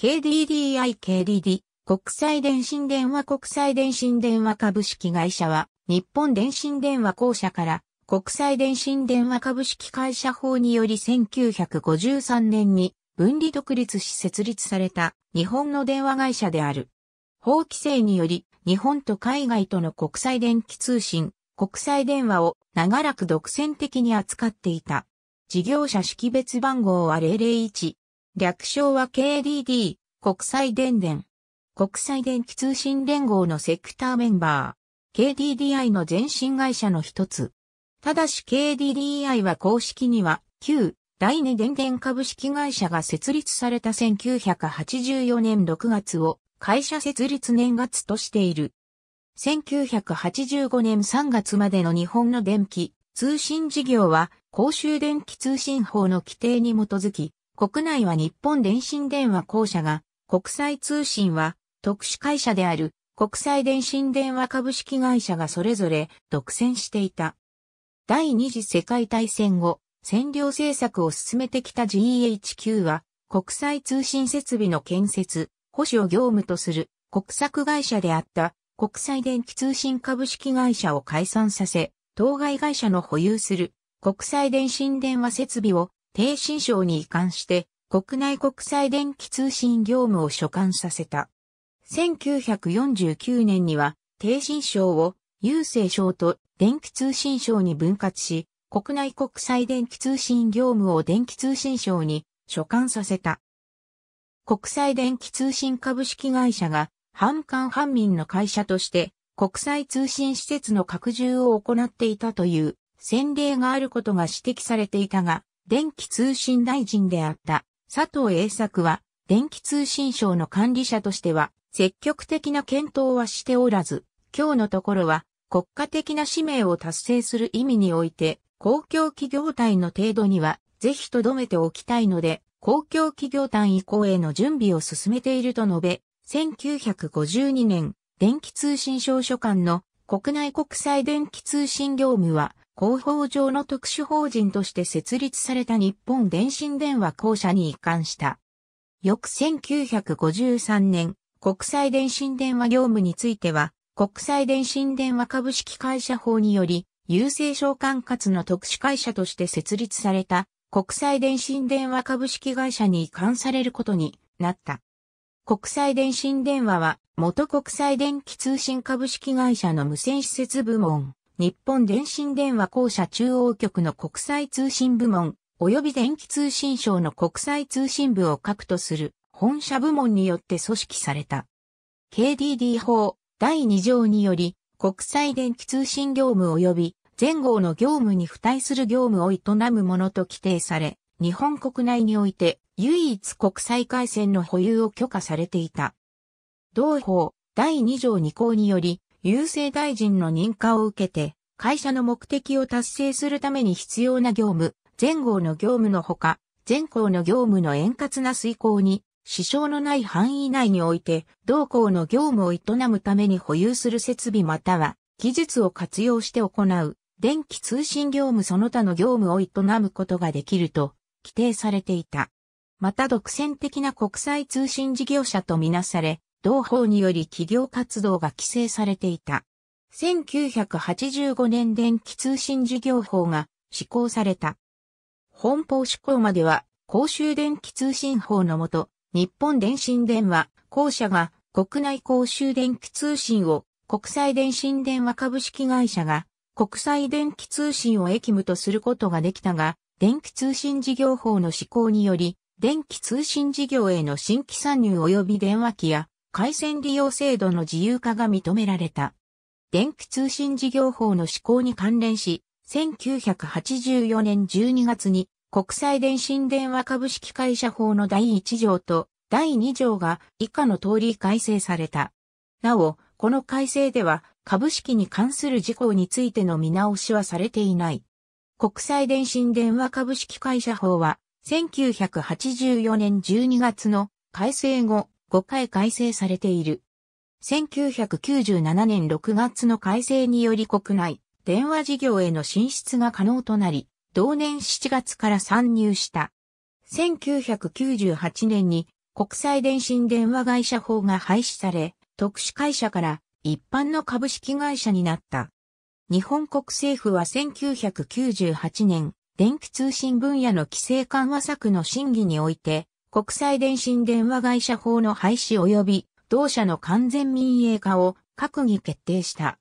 KDDI-KDD 国際電信電話国際電信電話株式会社は日本電信電話公社から国際電信電話株式会社法により1953年に分離独立し設立された日本の電話会社である。法規制により日本と海外との国際電気通信、国際電話を長らく独占的に扱っていた。事業者識別番号は001。略称は KDD、国際電電。国際電気通信連合のセクターメンバー。KDDI の前身会社の一つ。ただし KDDI は公式には旧第二電電株式会社が設立された1984年6月を会社設立年月としている。1985年3月までの日本の電気通信事業は公衆電気通信法の規定に基づき、国内は日本電信電話公社が、国際通信は特殊会社である国際電信電話株式会社がそれぞれ独占していた。第二次世界大戦後、占領政策を進めてきた GHQ は、国際通信設備の建設、保守を業務とする国策会社であった国際電気通信株式会社を解散させ、当該会社の保有する国際電信電話設備を低信省に移管して国内国際電気通信業務を所管させた。1949年には低信省を郵政省と電気通信省に分割し、国内国際電気通信業務を電気通信省に所管させた。国際電気通信株式会社が半官半民の会社として国際通信施設の拡充を行っていたという先例があることが指摘されていたが、電気通信大臣であった。佐藤栄作は電気通信省の管理者としては積極的な検討はしておらず、今日のところは国家的な使命を達成する意味において、公共企業体の程度には、ぜひとどめておきたいので、公共企業単移行への準備を進めていると述べ、1952年、電気通信省所管の国内国際電気通信業務は、広報上の特殊法人として設立された日本電信電話公社に移管した。翌1953年、国際電信電話業務については、国際電信電話株式会社法により、郵政省管轄の特殊会社として設立された国際電信電話株式会社に移管されることになった。国際電信電話は元国際電気通信株式会社の無線施設部門、日本電信電話公社中央局の国際通信部門、及び電気通信省の国際通信部を核とする本社部門によって組織された。KDD 法第2条により、国際電気通信業務及び前後の業務に付帯する業務を営むものと規定され、日本国内において唯一国際回線の保有を許可されていた。同法第2条2項により、郵政大臣の認可を受けて、会社の目的を達成するために必要な業務、前後の業務のほか、前後の業務の円滑な遂行に支障のない範囲内において、同校の業務を営むために保有する設備または、技術を活用して行う、電気通信業務その他の業務を営むことができると、規定されていた。また独占的な国際通信事業者とみなされ、同法により企業活動が規制されていた。1985年電気通信事業法が施行された。本法施行までは公衆電気通信法のもと、日本電信電話、公社が国内公衆電気通信を国際電信電話株式会社が国際電気通信を役務とすることができたが、電気通信事業法の施行により、電気通信事業への新規参入及び電話機や回線利用制度の自由化が認められた。電気通信事業法の施行に関連し、1984年12月に国際電信電話株式会社法の第1条と第2条が以下の通り改正された。なお、この改正では株式に関する事項についての見直しはされていない。国際電信電話株式会社法は1984年12月の改正後5回改正されている。1997年6月の改正により国内電話事業への進出が可能となり、同年7月から参入した。1998年に国際電信電話会社法が廃止され、特殊会社から一般の株式会社になった。日本国政府は1998年、電気通信分野の規制緩和策の審議において、国際電信電話会社法の廃止及び同社の完全民営化を閣議決定した。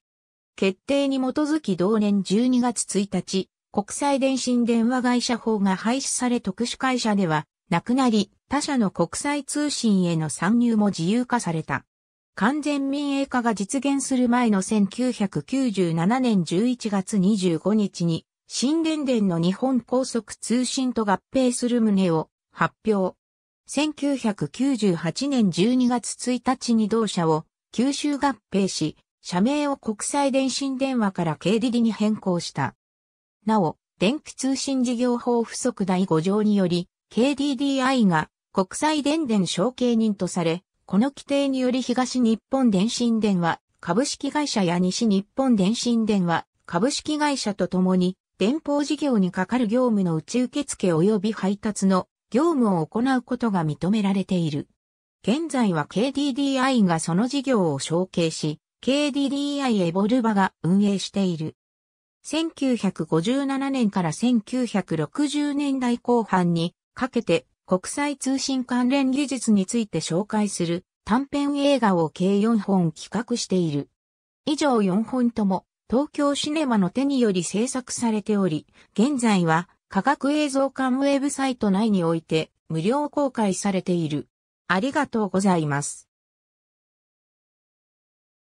決定に基づき同年12月1日、国際電信電話会社法が廃止され特殊会社ではなくなり、他社の国際通信への参入も自由化された。完全民営化が実現する前の1997年11月25日に、新電電の日本高速通信と合併する旨を発表。1998年12月1日に同社を九州合併し、社名を国際電信電話から KDD に変更した。なお、電気通信事業法不足第5条により、KDDI が国際電電承継人とされ、この規定により東日本電信電話株式会社や西日本電信電話株式会社とともに電報事業にかかる業務の内受付及び配達の業務を行うことが認められている。現在は KDDI がその事業を承継し、KDDI エボルバが運営している。1957年から1960年代後半にかけて国際通信関連技術について紹介する短編映画を計4本企画している。以上4本とも東京シネマの手により制作されており、現在は科学映像館ウェブサイト内において無料公開されている。ありがとうございます。